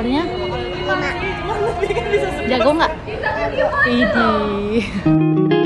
umurnya Lima. jago nggak? Idi.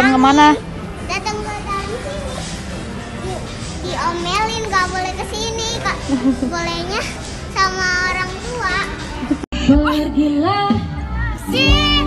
Datang ke mana? datang ke dalam sini. Di, diomelin nggak boleh ke sini, Kak. Bolehnya sama orang tua. Pergilah Sih.